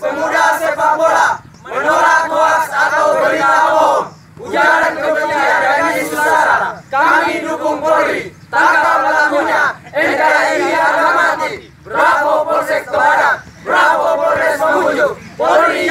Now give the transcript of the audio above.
pemuda sepak bola menolak hoax atau berita bohong, ujaran kebencian dan susah. Kami dukung Polri, tangkap pelakunya, NKRI harga mati. Bravo Polsek Tebara, Bravo Polres Mamuju, Polri